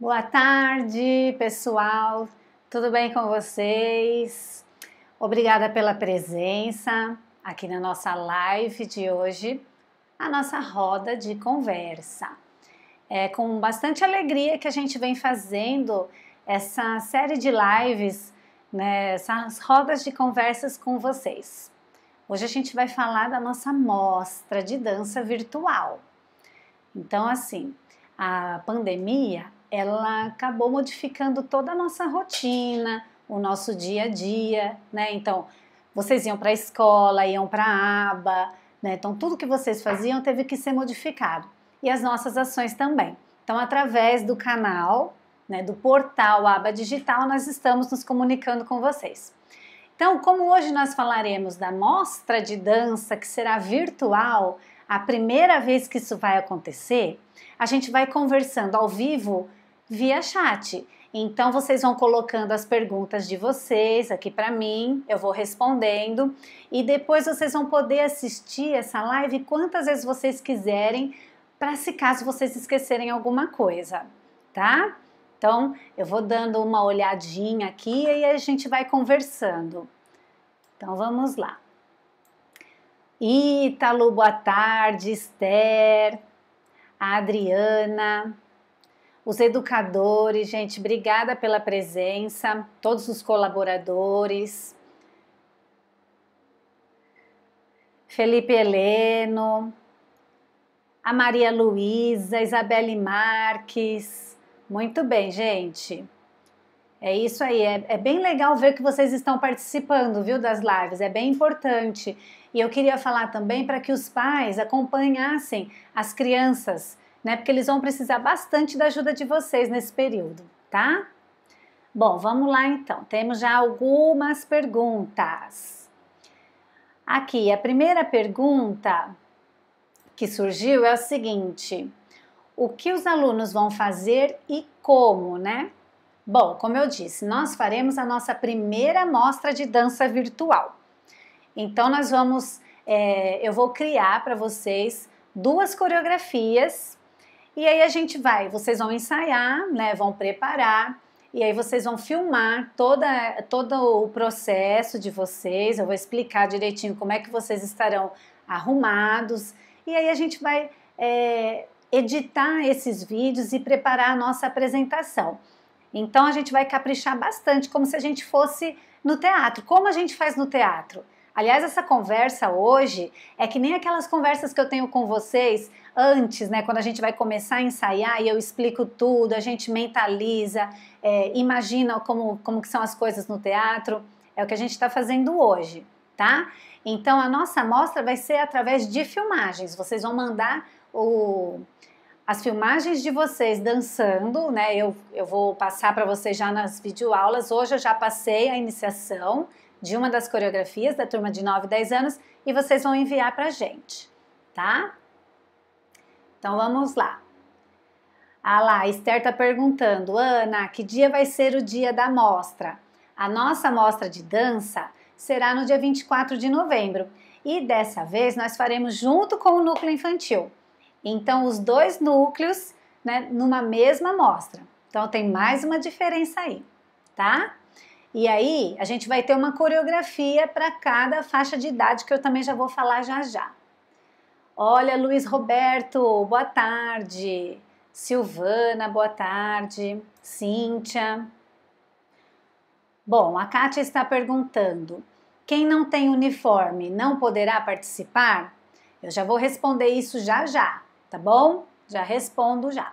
Boa tarde, pessoal. Tudo bem com vocês? Obrigada pela presença aqui na nossa live de hoje, a nossa roda de conversa. É com bastante alegria que a gente vem fazendo essa série de lives, né, essas rodas de conversas com vocês. Hoje a gente vai falar da nossa mostra de dança virtual. Então, assim, a pandemia ela acabou modificando toda a nossa rotina, o nosso dia a dia, né? Então, vocês iam para a escola, iam para a aba, né? Então, tudo que vocês faziam teve que ser modificado. E as nossas ações também. Então, através do canal, né, do portal Aba Digital, nós estamos nos comunicando com vocês. Então, como hoje nós falaremos da mostra de dança que será virtual, a primeira vez que isso vai acontecer, a gente vai conversando ao vivo via chat. Então vocês vão colocando as perguntas de vocês aqui para mim, eu vou respondendo e depois vocês vão poder assistir essa live quantas vezes vocês quiserem, para se caso vocês esquecerem alguma coisa, tá? Então eu vou dando uma olhadinha aqui e a gente vai conversando. Então vamos lá. Ítalo, boa tarde, Esther, Adriana, os educadores, gente, obrigada pela presença, todos os colaboradores. Felipe Heleno, a Maria Luísa, Isabelle Marques. Muito bem, gente. É isso aí, é, é, bem legal ver que vocês estão participando, viu, das lives, é bem importante. E eu queria falar também para que os pais acompanhassem as crianças né? Porque eles vão precisar bastante da ajuda de vocês nesse período, tá? Bom, vamos lá então. Temos já algumas perguntas. Aqui, a primeira pergunta que surgiu é o seguinte: o que os alunos vão fazer e como, né? Bom, como eu disse, nós faremos a nossa primeira mostra de dança virtual. Então, nós vamos, é, eu vou criar para vocês duas coreografias e aí a gente vai, vocês vão ensaiar, né, vão preparar, e aí vocês vão filmar toda, todo o processo de vocês. Eu vou explicar direitinho como é que vocês estarão arrumados. E aí a gente vai é, editar esses vídeos e preparar a nossa apresentação. Então a gente vai caprichar bastante, como se a gente fosse no teatro. Como a gente faz no teatro? Aliás, essa conversa hoje é que nem aquelas conversas que eu tenho com vocês antes, né, quando a gente vai começar a ensaiar e eu explico tudo, a gente mentaliza, é, imagina como, como que são as coisas no teatro, é o que a gente está fazendo hoje, tá? Então a nossa amostra vai ser através de filmagens. Vocês vão mandar o, as filmagens de vocês dançando, né? Eu, eu vou passar para vocês já nas videoaulas. Hoje eu já passei a iniciação de uma das coreografias da turma de 9 e 10 anos e vocês vão enviar para a gente, tá? Então vamos lá. Ah lá, a Esther está perguntando, Ana, que dia vai ser o dia da mostra? A nossa mostra de dança será no dia 24 de novembro e dessa vez nós faremos junto com o núcleo infantil. Então, os dois núcleos né, numa mesma mostra. Então, tem mais uma diferença aí, tá? E aí, a gente vai ter uma coreografia para cada faixa de idade que eu também já vou falar já já. Olha, Luiz Roberto, boa tarde. Silvana, boa tarde. Cíntia. Bom, a Kátia está perguntando: quem não tem uniforme não poderá participar? Eu já vou responder isso já já, tá bom? Já respondo já.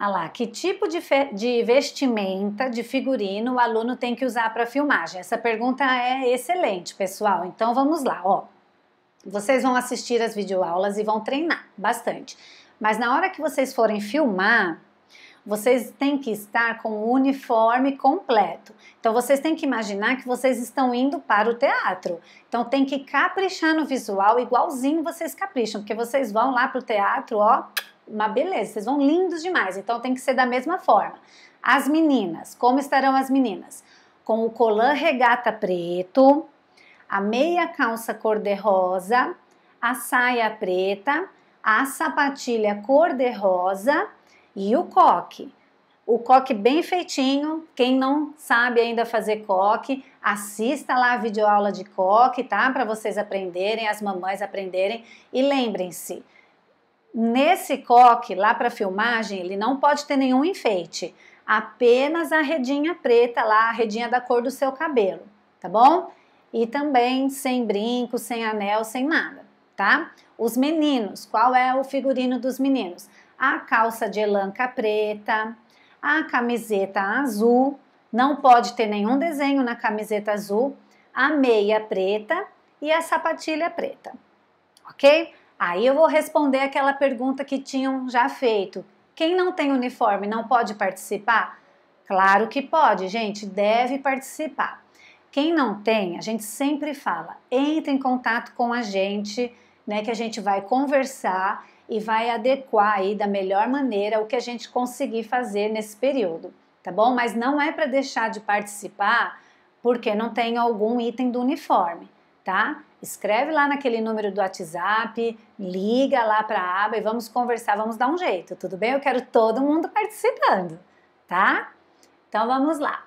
Ah lá, que tipo de, de vestimenta, de figurino o aluno tem que usar para filmagem? Essa pergunta é excelente, pessoal. Então vamos lá, ó. Vocês vão assistir as videoaulas e vão treinar bastante. Mas na hora que vocês forem filmar, vocês têm que estar com o uniforme completo. Então vocês têm que imaginar que vocês estão indo para o teatro. Então tem que caprichar no visual igualzinho vocês capricham, porque vocês vão lá para o teatro, ó, uma beleza, vocês vão lindos demais. Então tem que ser da mesma forma. As meninas, como estarão as meninas? Com o colã regata preto, a meia calça cor-de-rosa, a saia preta, a sapatilha cor-de-rosa E o coque? O coque bem feitinho, quem não sabe ainda fazer coque, assista lá a videoaula de coque, tá? Para vocês aprenderem, as mamães aprenderem. E lembrem-se, nesse coque lá para filmagem, ele não pode ter nenhum enfeite, apenas a redinha preta lá, a redinha da cor do seu cabelo, tá bom? E também sem brinco, sem anel, sem nada, tá? Os meninos, qual é o figurino dos meninos? A calça de elanca preta, a camiseta azul, não pode ter nenhum desenho na camiseta azul, a meia preta e a sapatilha preta, ok? Aí eu vou responder aquela pergunta que tinham já feito. Quem não tem uniforme não pode participar? Claro que pode, gente, deve participar. Quem não tem, a gente sempre fala, entre em contato com a gente, né, que a gente vai conversar e vai adequar aí da melhor maneira o que a gente conseguir fazer nesse período, tá bom? Mas não é para deixar de participar porque não tem algum item do uniforme, tá? Escreve lá naquele número do WhatsApp, liga lá para a aba e vamos conversar, vamos dar um jeito, tudo bem? Eu quero todo mundo participando, tá? Então vamos lá.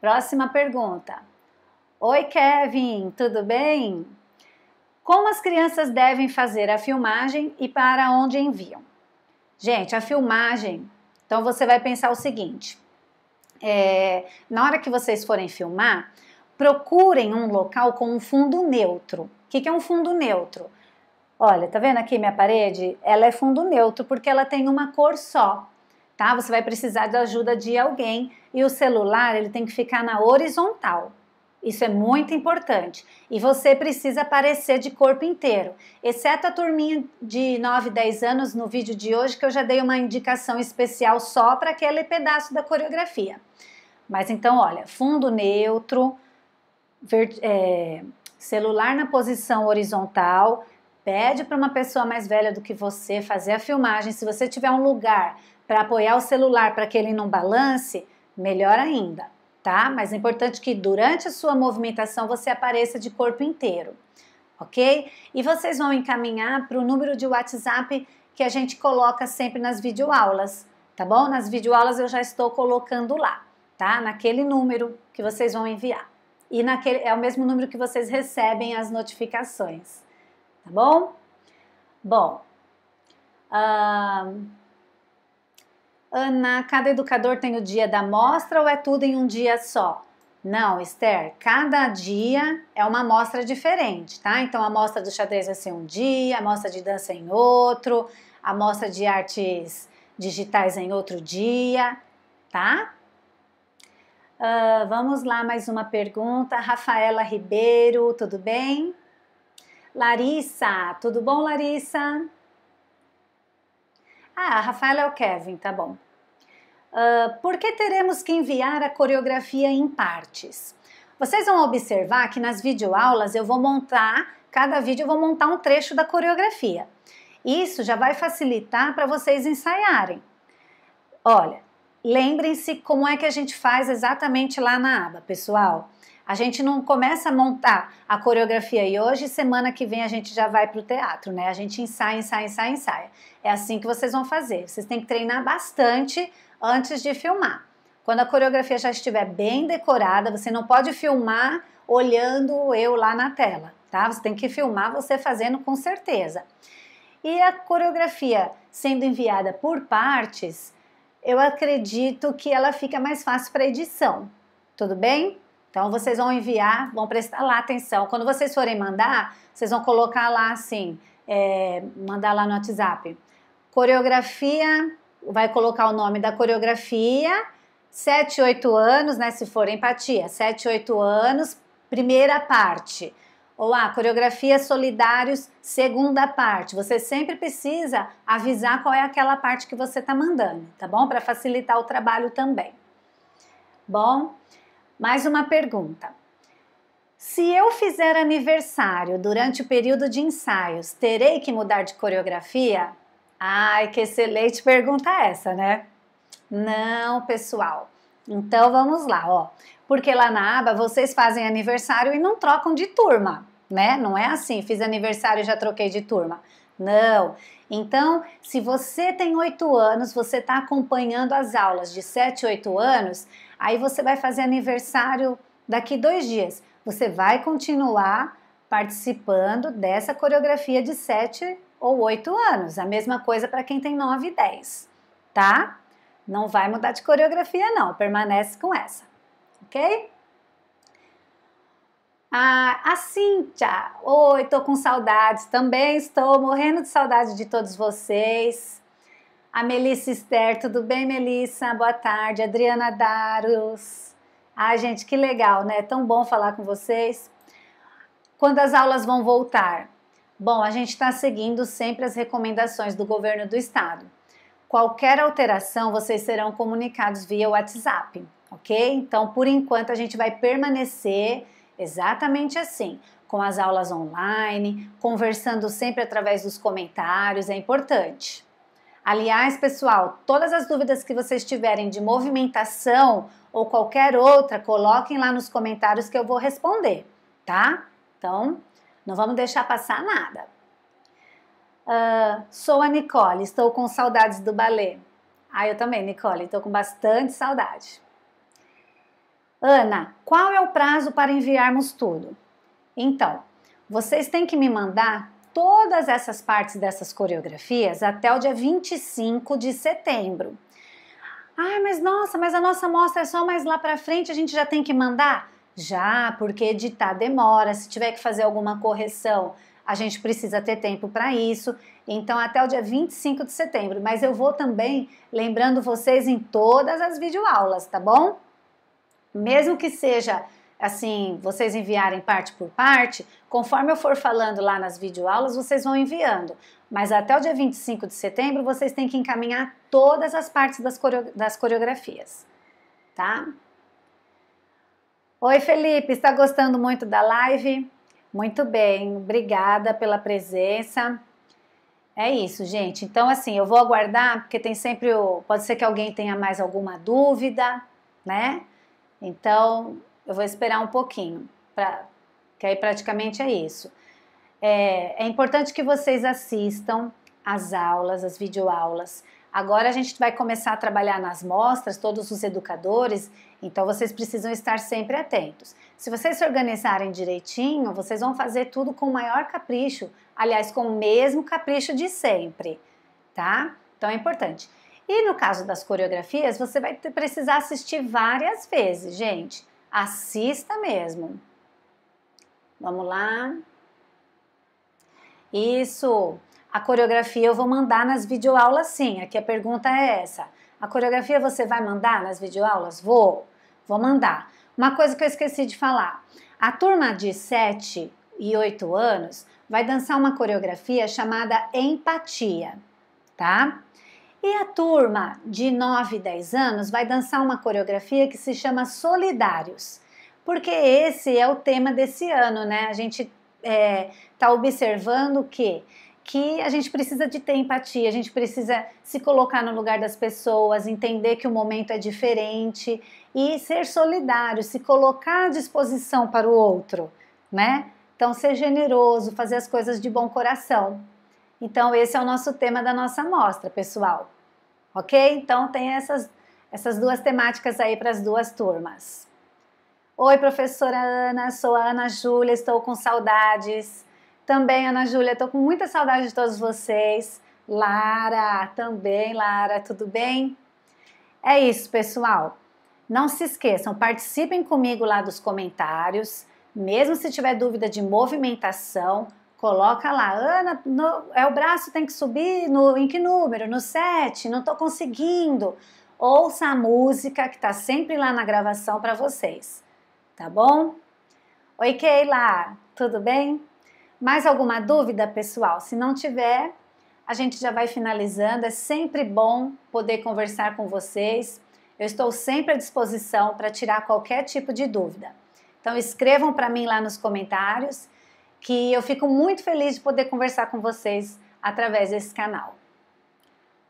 Próxima pergunta. Oi, Kevin, tudo bem? Como as crianças devem fazer a filmagem e para onde enviam? Gente, a filmagem, então você vai pensar o seguinte: é, na hora que vocês forem filmar, procurem um local com um fundo neutro. O que, que é um fundo neutro? Olha, tá vendo aqui minha parede? Ela é fundo neutro porque ela tem uma cor só, tá? Você vai precisar da ajuda de alguém e o celular ele tem que ficar na horizontal. Isso é muito importante. E você precisa aparecer de corpo inteiro, exceto a turminha de 9, 10 anos no vídeo de hoje, que eu já dei uma indicação especial só para aquele pedaço da coreografia. Mas então, olha, fundo neutro, é, celular na posição horizontal, pede para uma pessoa mais velha do que você fazer a filmagem. Se você tiver um lugar para apoiar o celular para que ele não balance, melhor ainda tá? Mas é importante que durante a sua movimentação você apareça de corpo inteiro, ok? E vocês vão encaminhar para o número de WhatsApp que a gente coloca sempre nas videoaulas, tá bom? Nas videoaulas eu já estou colocando lá, tá? Naquele número que vocês vão enviar. E naquele, é o mesmo número que vocês recebem as notificações, tá bom? Bom, uh, Ana, cada educador tem o dia da mostra ou é tudo em um dia só? Não, Esther, cada dia é uma mostra diferente, tá? Então a mostra do xadrez vai ser um dia, a mostra de dança em outro, a mostra de artes digitais em outro dia, tá? Uh, vamos lá, mais uma pergunta. Rafaela Ribeiro, tudo bem? Larissa, tudo bom, Larissa? Ah, a Rafaela é o Kevin, tá bom. Uh, por que teremos que enviar a coreografia em partes? Vocês vão observar que nas videoaulas eu vou montar, cada vídeo eu vou montar um trecho da coreografia. Isso já vai facilitar para vocês ensaiarem. Olha, lembrem-se como é que a gente faz exatamente lá na aba, pessoal. A gente não começa a montar a coreografia e hoje, semana que vem, a gente já vai para o teatro, né? A gente ensaia, ensaia, ensaia, ensaia. É assim que vocês vão fazer. Vocês têm que treinar bastante antes de filmar. Quando a coreografia já estiver bem decorada, você não pode filmar olhando eu lá na tela, tá? Você tem que filmar você fazendo com certeza. E a coreografia sendo enviada por partes, eu acredito que ela fica mais fácil para edição. Tudo bem? Então vocês vão enviar, vão prestar lá atenção. Quando vocês forem mandar, vocês vão colocar lá assim, é, mandar lá no WhatsApp. Coreografia, vai colocar o nome da coreografia, 7, 8 anos, né? Se for empatia, 7, 8 anos, primeira parte. Ah, coreografia solidários, segunda parte. Você sempre precisa avisar qual é aquela parte que você está mandando, tá bom? Para facilitar o trabalho também. Bom, mais uma pergunta. Se eu fizer aniversário durante o período de ensaios, terei que mudar de coreografia? Ai, que excelente pergunta essa, né? Não, pessoal. Então vamos lá, ó. Porque lá na aba vocês fazem aniversário e não trocam de turma, né? Não é assim, fiz aniversário e já troquei de turma. Não. Então, se você tem oito anos, você está acompanhando as aulas de 7, 8 anos, aí você vai fazer aniversário daqui dois dias. Você vai continuar participando dessa coreografia de 7 ou 8 anos. A mesma coisa para quem tem 9 e 10, tá? Não vai mudar de coreografia, não, permanece com essa, ok? Ah, a Cíntia, oi, tô com saudades, também estou morrendo de saudade de todos vocês. A Melissa Esther, tudo bem, Melissa? Boa tarde. Adriana Daros. Ai, gente, que legal, né? Tão bom falar com vocês. Quando as aulas vão voltar? Bom, a gente está seguindo sempre as recomendações do governo do estado. Qualquer alteração, vocês serão comunicados via WhatsApp, ok? Então, por enquanto, a gente vai permanecer exatamente assim, com as aulas online, conversando sempre através dos comentários, é importante. Aliás, pessoal, todas as dúvidas que vocês tiverem de movimentação ou qualquer outra, coloquem lá nos comentários que eu vou responder, tá? Então, não vamos deixar passar nada. Uh, sou a Nicole, estou com saudades do balé. Ah, eu também, Nicole, estou com bastante saudade. Ana, qual é o prazo para enviarmos tudo? Então, vocês têm que me mandar todas essas partes dessas coreografias até o dia 25 de setembro. Ah, mas nossa, mas a nossa mostra é só mais lá para frente, a gente já tem que mandar? Já, porque editar demora, se tiver que fazer alguma correção, a gente precisa ter tempo para isso. Então, até o dia 25 de setembro. Mas eu vou também lembrando vocês em todas as videoaulas, tá bom? Mesmo que seja assim, vocês enviarem parte por parte, conforme eu for falando lá nas videoaulas, vocês vão enviando. Mas até o dia 25 de setembro, vocês têm que encaminhar todas as partes das, coreo das coreografias, tá? Oi, Felipe, está gostando muito da live? Muito bem, obrigada pela presença. É isso, gente. Então, assim, eu vou aguardar, porque tem sempre o. Pode ser que alguém tenha mais alguma dúvida, né? Então, eu vou esperar um pouquinho, pra, que aí praticamente é isso. É, é importante que vocês assistam as aulas, as videoaulas. Agora a gente vai começar a trabalhar nas mostras, todos os educadores, então vocês precisam estar sempre atentos. Se vocês se organizarem direitinho, vocês vão fazer tudo com o maior capricho, aliás, com o mesmo capricho de sempre, tá? Então é importante. E no caso das coreografias, você vai precisar assistir várias vezes, gente. Assista mesmo. Vamos lá. Isso. A coreografia eu vou mandar nas videoaulas sim. Aqui a pergunta é essa. A coreografia você vai mandar nas videoaulas? Vou. Vou mandar. Uma coisa que eu esqueci de falar. A turma de 7 e 8 anos vai dançar uma coreografia chamada empatia, tá? E a turma de 9 e 10 anos vai dançar uma coreografia que se chama Solidários, porque esse é o tema desse ano, né? A gente está é, tá observando que que a gente precisa de ter empatia, a gente precisa se colocar no lugar das pessoas, entender que o momento é diferente e ser solidário, se colocar à disposição para o outro, né? Então, ser generoso, fazer as coisas de bom coração. Então, esse é o nosso tema da nossa mostra, pessoal. Ok? Então, tem essas, essas duas temáticas aí para as duas turmas. Oi, professora Ana, sou a Ana Júlia, estou com saudades. Também, Ana Júlia, estou com muita saudade de todos vocês. Lara, também, Lara, tudo bem? É isso, pessoal. Não se esqueçam, participem comigo lá dos comentários. Mesmo se tiver dúvida de movimentação, Coloca lá, Ana, no, é o braço tem que subir no, em que número? No 7, não estou conseguindo. Ouça a música que está sempre lá na gravação para vocês, tá bom? Oi, Keila, tudo bem? Mais alguma dúvida, pessoal? Se não tiver, a gente já vai finalizando. É sempre bom poder conversar com vocês. Eu estou sempre à disposição para tirar qualquer tipo de dúvida. Então, escrevam para mim lá nos comentários que eu fico muito feliz de poder conversar com vocês através desse canal.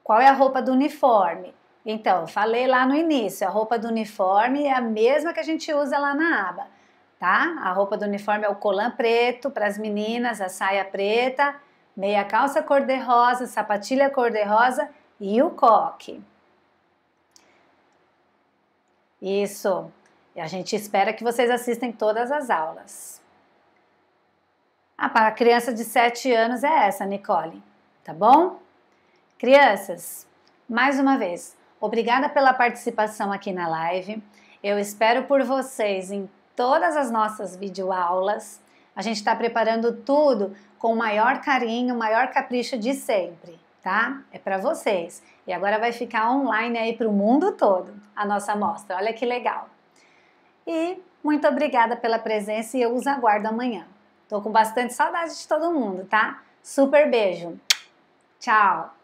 Qual é a roupa do uniforme? Então, falei lá no início, a roupa do uniforme é a mesma que a gente usa lá na aba. tá? A roupa do uniforme é o colã preto para as meninas, a saia preta, meia calça cor-de-rosa, sapatilha cor-de-rosa e o coque. Isso. E a gente espera que vocês assistem todas as aulas. Ah, para a criança de 7 anos é essa, Nicole. Tá bom? Crianças, mais uma vez, obrigada pela participação aqui na live. Eu espero por vocês em todas as nossas videoaulas. A gente está preparando tudo com o maior carinho, o maior capricho de sempre, tá? É para vocês. E agora vai ficar online aí para o mundo todo a nossa amostra. Olha que legal. E muito obrigada pela presença e eu os aguardo amanhã. Tô com bastante saudade de todo mundo, tá? Super beijo. Tchau.